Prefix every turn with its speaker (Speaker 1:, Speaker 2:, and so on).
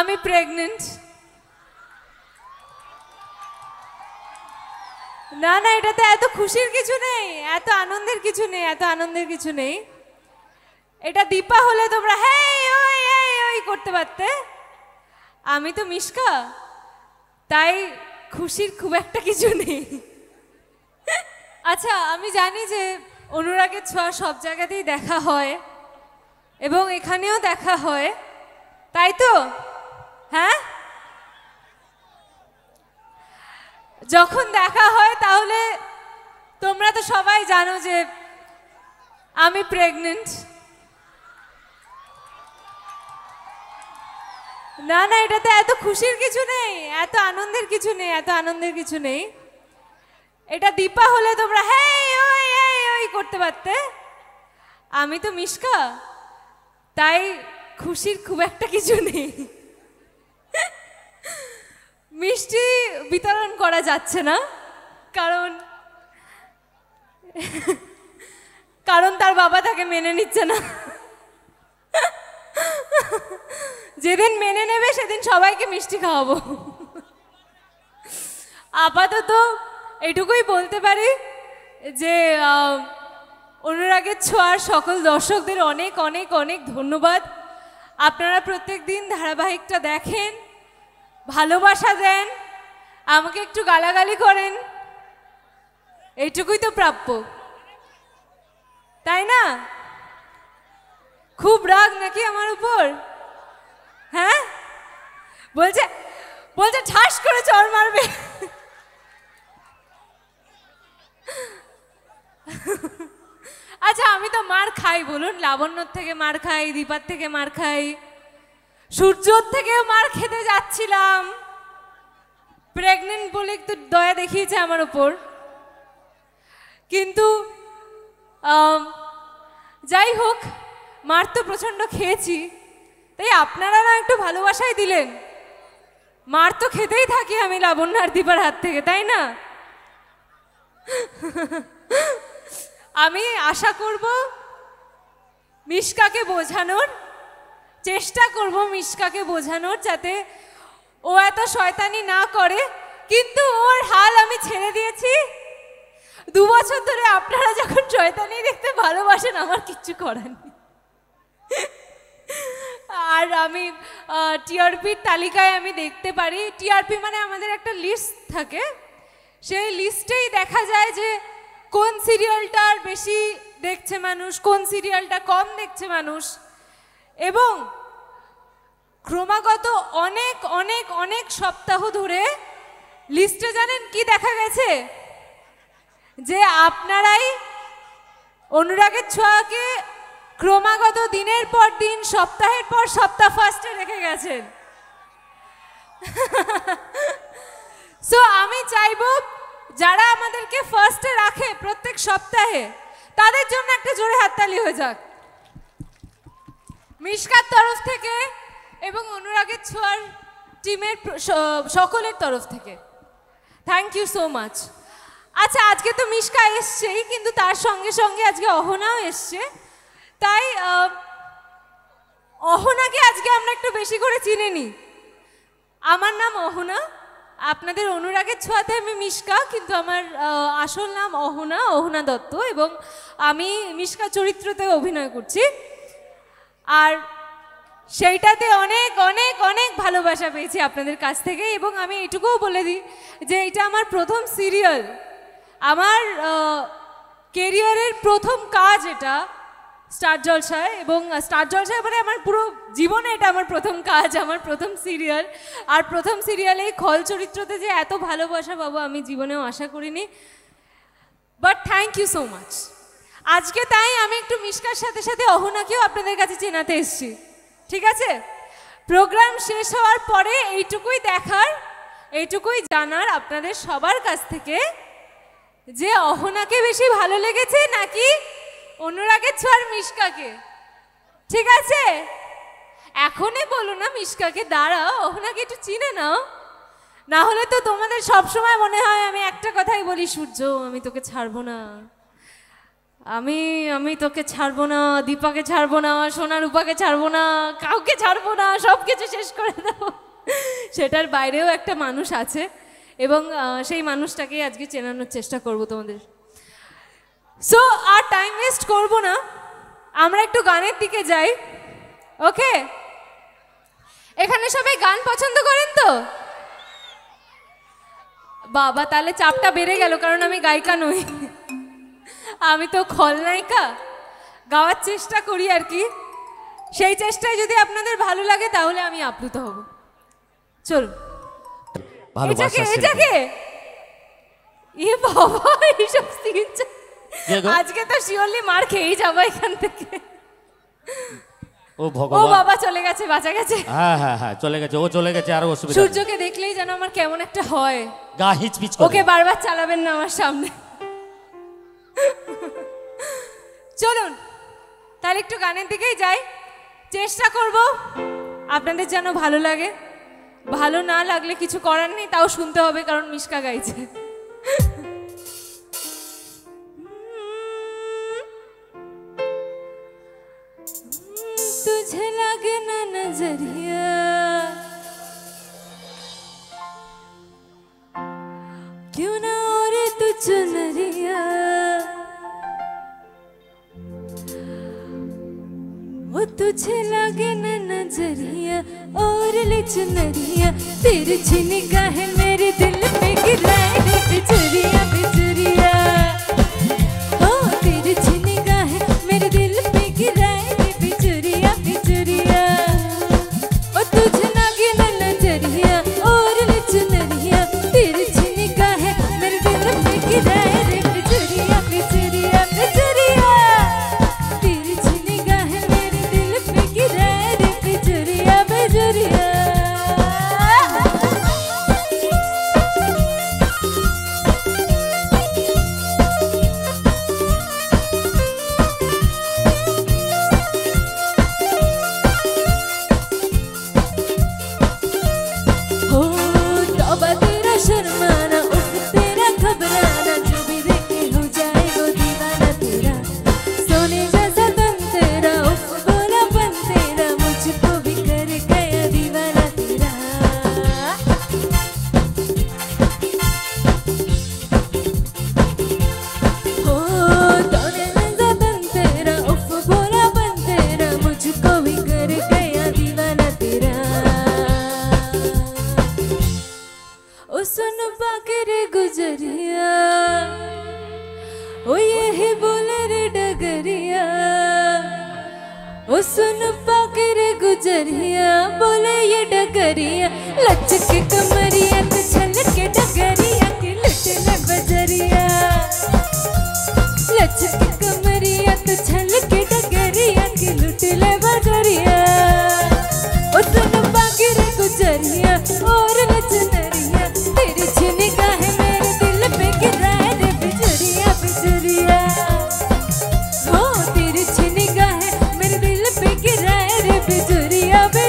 Speaker 1: আমি প্রেগনেন্ট না না এটাতে এত খুশির কিছু নেই, এত আনন্দের কিছু নেই, এত আনন্দের কিছু নেই। এটা দীপা হলে তোমরা হ্যাঁ ওই, এই, ওই, করতে পারতে। আমি তো মিশকা, তাই খুশির খুব একটা কিছু নেই। আচ্ছা আমি জানি যে অনুরাগের ছোঁয়া সব জায়গাতেই দেখা হয় এবং এখানেও দেখা হয়, তাই তো? হ্যাঁ? যখন দেখা হয় তাহলে তোমরা তো সবাই জানো যে আমি প্রেগনেন্ট না না এটাতে এত খুশির কিছু নেই, এত আনন্দের কিছু নেই, এত আনন্দের কিছু নেই। এটা দীপা হলে তোমরা হ্যাঁ ওই করতে পারতে। আমি তো মিশকা, তাই খুশির খুব একটা কিছু নেই। মিষ্টি বিতরণ করা যাচ্ছে না, কারণ কারণ তার বাবা তাকে মেনে নিচ্ছে না। যেদিন মেনে নেবে সেদিন সবাইকে মিষ্টি খাওয়াবো। আপাতত এইটুকুই বলতে পারি যে অনুরাগের ছোঁয়ার সকল দর্শকদের অনেক অনেক অনেক ধন্যবাদ। আপনারা প্রত্যেক দিন ধারাবাহিকটা দেখেন। ভালোবাসা দেন, আমাকে একটু গালাগালি করেন, এইটুকুই তো প্রাপ্য। তাই না? খুব রাগ নাকি আমার উপর? হ্যাঁ? বলছে বলছে, ঠাস করে চর মারবে। আচ্ছা আমি তো মার খাই, বলুন, লাবণ্যর থেকে মার খাই, দীপার থেকে মার খাই। সূর্যর থেকেও মার খেতে যাচ্ছিলাম। প্রেগনেন্ট বলে একটু দয়া দেখিয়েছে আমার ওপর কিন্তু যাই হোক, মার তো প্রচণ্ড খেয়েছি। তাই আপনারা না একটু ভালোবাসাই দিলেন। মার তো খেতেই থাকি আমি লাবণ্য আর দীপার হাত থেকে, তাই না? আমি আশা করব, মিশকাকে বোঝানোর চেষ্টা করব মিশকাকে বোঝানোর যাতে ও এত শয়তানি না করে, কিন্তু ওর হাল আমি ছেড়ে দিয়েছি। দু বছর ধরে আপনারা যখন শয়তানি দেখতে ভালোবাসেন, আমার কিচ্ছু করার নেই। আর আমি টিআরপির তালিকায় আমি দেখতে পারি। টিআরপি মানে আমাদের একটা লিস্ট থাকে। সেই লিস্টেই দেখা যায় যে কোন সিরিয়ালটার বেশি দেখছে মানুষ, কোন সিরিয়ালটা কম দেখছে মানুষ। এবং ক্রমাগত অনেক অনেক অনেক সপ্তাহ ধরে লিস্টে জানেন কি দেখা গেছে? যে আপনারাই অনুরাগের ছোঁয়াকে ক্রমাগত দিনের পর দিন, সপ্তাহের পর সপ্তাহ ফার্স্টে রেখে গেছেন। সো আমি চাইব যারা আমাদেরকে ফার্স্টে রাখে প্রত্যেক সপ্তাহে, তাদের জন্য একটা জোরে হাততালি হয়ে যাক। মিশকার তরফ থেকে এবং অনুরাগের ছোঁয়ার টিমের সকলের তরফ থেকে। থ্যাংক ইউ সো মাচ আচ্ছা আজকে তো মিশকা এসছেই, কিন্তু তার সঙ্গে সঙ্গে আজকে অহনাও এসছে। তাই অহনাকে আজকে আমরা একটু বেশি করে চিনে নিই আমার নাম অহনা, আপনাদের অনুরাগের ছোঁয়াতে আমি মিশকা, কিন্তু আমার আসল নাম অহনা অহনা দত্ত, এবং আমি মিশকা চরিত্রতে অভিনয় করছি। আর সেইটাতে অনেক অনেক অনেক ভালোবাসা পেয়েছি আপনাদের কাছ থেকে এবং আমি এটুকুও বলে দিই যে এটা আমার প্রথম সিরিয়াল। আমার কেরিয়ারের প্রথম কাজ এটা স্টার জলসায় এবং স্টার জলসায় মানে আমার পুরো জীবনে এটা আমার প্রথম কাজ, আমার প্রথম সিরিয়াল। আর প্রথম সিরিয়ালে এই খল চরিত্রতে যে এত ভালোবাসা পাবো আমি জীবনেও আশা করিনি। But thank you so much আজকে তাই আমি একটু মিশকার সাথে সাথে অহনাকেও আপনাদের কাছে চেনাতে এসেছি। ঠিক আছে? প্রোগ্রাম শেষ হওয়ার পরে এইটুকুই দেখার, এইটুকুই জানার আপনাদের সবার কাছ থেকে যে অহনাকে বেশি ভালো লেগেছে নাকি অনুরাগের ছোঁয়ার মিশকাকে। ঠিক আছে? এখনই বলো না মিশকাকে, দাঁড়াও ওনাকে একটু চিনে নাও। না হলে তো তোমাদের সব সময় মনে হয় আমি একটা কথাই বলি, সূর্য, আমি তোকে ছাড়বো না। আমি আমি তোকে ছাড়বো না, দীপাকে ছাড়বো না, সোনার রূপাকে ছাড়বো না, কাউকে ছাড়বো না সব কিছু শেষ করে দেবো। সেটার বাইরেও একটা মানুষ আছে এবং সেই মানুষটাকে আজকে চেনানোর চেষ্টা করব তোমাদের। সো আর টাইম ওয়েস্ট করব না। আমরা একটু গানের দিকে যাই। ওকে এখানে সবাই গান পছন্দ করেন তো? বাবা, তাহলে চাপটা বেড়ে গেল, কারণ আমি গায়িকা নই। আমি তো খলনায়িকা গাওয়ার চেষ্টা করি আর কি। সেই চেষ্টায় যদি আপনাদের ভালো লাগে তাহলে আমি আপ্লুত হব। চলুন। এটাকে এটাকে এ বাবা এইসব সিন আজকে তো শিওরলি মার খেয়েই যাব এখান থেকে।
Speaker 2: ও
Speaker 1: ও বাবা চলে গেছে বাঁচা গেছে।
Speaker 2: হ্যাঁ হ্যাঁ হ্যাঁ চলে গেছে ও চলে গেছে আর অসুবিধা
Speaker 1: সূর্যকে দেখলেই যেন আমার কেমন একটা হয়।
Speaker 2: গা হিচপিচ
Speaker 1: ওকে বারবার চালাবেন না আমার সামনে। চলুন তাহলে একটু গানের দিকেই যাই চেষ্টা করব আপনাদের যেন ভালো লাগে ভালো না লাগলে কিছু করার নেই তাও শুনতে হবে কারণ মিশকা গাইছে तुझे लगे ना नजरिया वो तुझे लगे ना नज़रिया और ले चुनरिया तेरे निगाह मेरे बोले रे डगरिया। वो सुन पाकर गुजरिया, बोले ये डगरिया। लचक कमरिया तो छल के डगरिया के लुटने बजरिया। लचक कमरिया Sudhiri Abhi